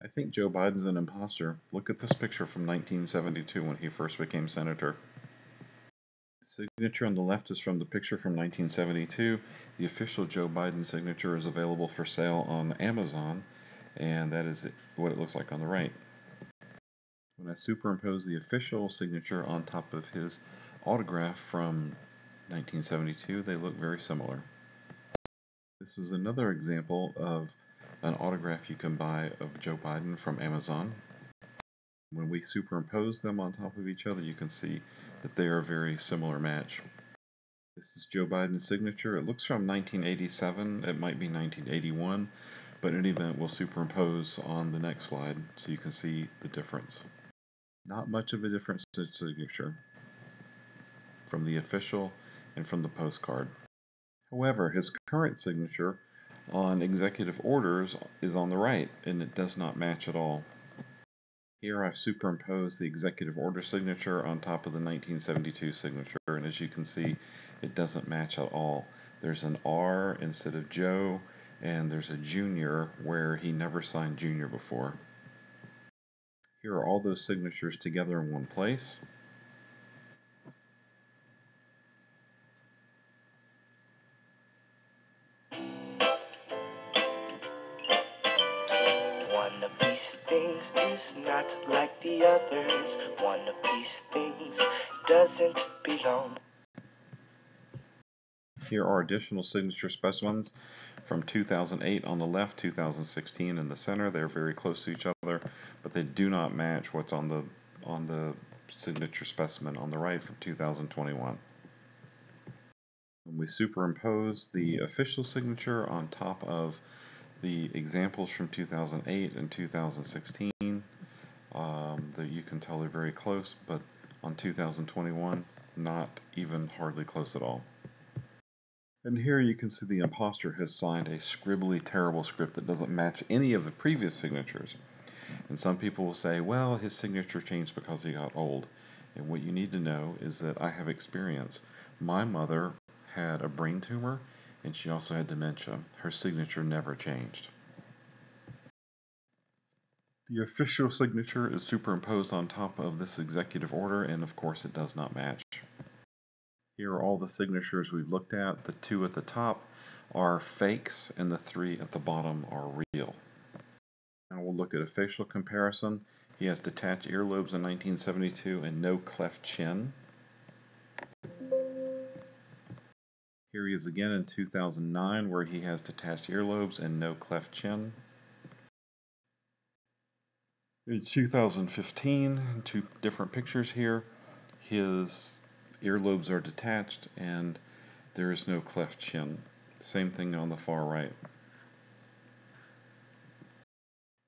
I think Joe Biden's an imposter. Look at this picture from 1972 when he first became senator. Signature on the left is from the picture from 1972. The official Joe Biden signature is available for sale on Amazon, and that is what it looks like on the right. When I superimpose the official signature on top of his autograph from 1972, they look very similar. This is another example of an autograph you can buy of Joe Biden from Amazon. When we superimpose them on top of each other, you can see that they are a very similar match. This is Joe Biden's signature. It looks from 1987. It might be 1981, but in any event, we'll superimpose on the next slide so you can see the difference. Not much of a difference in signature from the official and from the postcard. However, his current signature on executive orders is on the right, and it does not match at all. Here I've superimposed the executive order signature on top of the 1972 signature, and as you can see, it doesn't match at all. There's an R instead of Joe, and there's a junior where he never signed junior before. Here are all those signatures together in one place. Things is not like the others. One of these things doesn't belong. Here are additional signature specimens from 2008 on the left, 2016 in the center. They're very close to each other, but they do not match what's on the on the signature specimen on the right from 2021. When we superimpose the official signature on top of the examples from 2008 and 2016 um, that you can tell they're very close, but on 2021, not even hardly close at all. And here you can see the imposter has signed a scribbly, terrible script that doesn't match any of the previous signatures. And some people will say, well, his signature changed because he got old. And what you need to know is that I have experience. My mother had a brain tumor and she also had dementia. Her signature never changed. The official signature is superimposed on top of this executive order, and of course it does not match. Here are all the signatures we've looked at. The two at the top are fakes, and the three at the bottom are real. Now we'll look at a facial comparison. He has detached earlobes in 1972 and no cleft chin. Here he is again in 2009 where he has detached earlobes and no cleft chin. In 2015, two different pictures here, his earlobes are detached and there is no cleft chin. Same thing on the far right.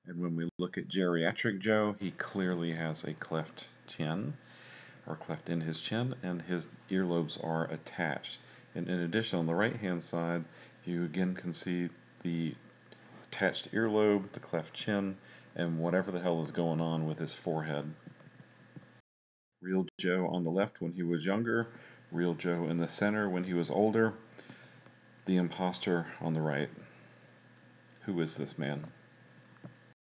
And when we look at geriatric Joe, he clearly has a cleft chin, or cleft in his chin, and his earlobes are attached. And in addition, on the right hand side, you again can see the attached earlobe, the cleft chin, and whatever the hell is going on with his forehead. Real Joe on the left when he was younger, Real Joe in the center when he was older, the impostor on the right. Who is this man?